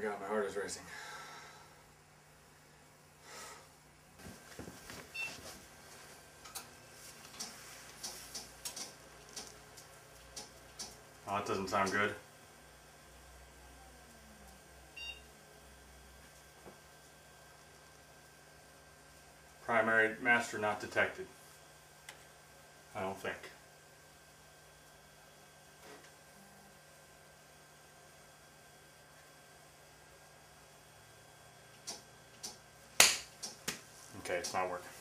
God, my heart is racing. Oh, that doesn't sound good. Primary master not detected. I don't think. Okay, it's not working.